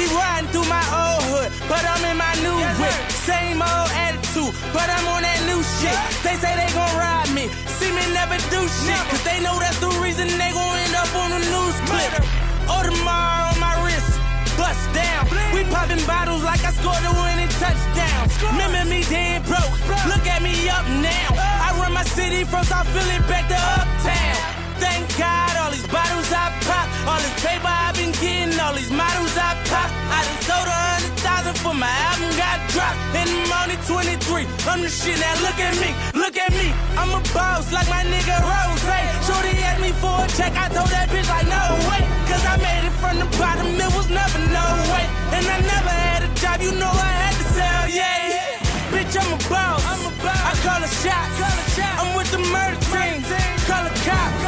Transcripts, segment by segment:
be riding through my old hood, but I'm in my new whip. Same old attitude, but I'm on that new shit. They say they gon' ride me, see me never do shit, cause they know that's the reason they gon' end up on the news clip. Audemars on my wrist, bust down. We popping bottles like I scored a winning touchdown. Remember me dead broke, look at me up now. I run my city from South Philly back these models I pop. I done sold a hundred thousand for my album got dropped. And I'm only 23. I'm the shit now. Look at me, look at me. I'm a boss like my nigga Ross. Shorty asked me for a check. I told that bitch like no way. Cause I made it from the bottom. It was never no way. And I never had a job. You know I had to sell, yeah. Bitch, I'm a boss. I'm a boss. I call a shot. Call a shot. I'm with the murder team. Call a cop.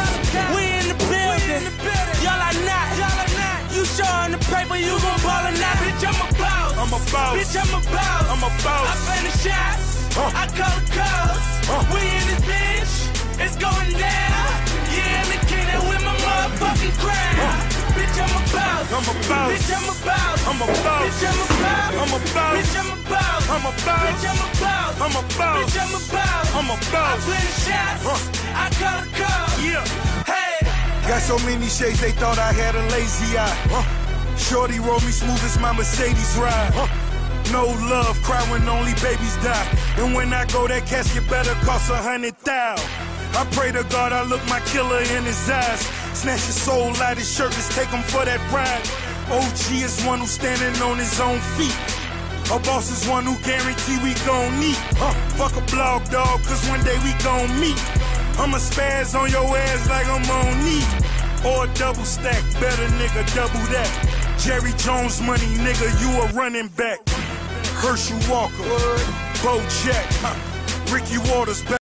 Paper, you gon' ball or not. Bitch, I'm a boss. I'm a boss. Bitch, I'm a boss. I'm a boss. I play the shots. Huh. I call the calls. Huh. We in this bitch. It's going down. Yeah, I'm the king that with my motherfucking crown. Bitch, I'm a boss. I'm a boss. Bitch, I'm a boss. I'm a boss. Bitch, I'm a boss. I'm a boss. Bitch, I'm a boss. I'm a boss. Bitch, I'm a boss. I'm a boss. Bitch, I'm a boss. I'm a I boss. play the shots. Huh. I call the calls. Yeah. Hey. Got so many shades they thought I had a lazy eye. Huh. Shorty roll me smooth as my Mercedes ride. No love, cry when only babies die. And when I go, that casket better cost a hundred thousand. I pray to God I look my killer in his eyes. Snatch his soul out his shirt, let's take him for that ride. OG is one who's standing on his own feet. A boss is one who guarantee we gon' meet. Huh. Fuck a blog dog, cause one day we gon' meet. I'ma spaz on your ass like I'm on knee. Or double stack, better nigga, double that. Jerry Jones money, nigga, you a running back. Herschel Walker, Bo Jack, huh. Ricky Watters.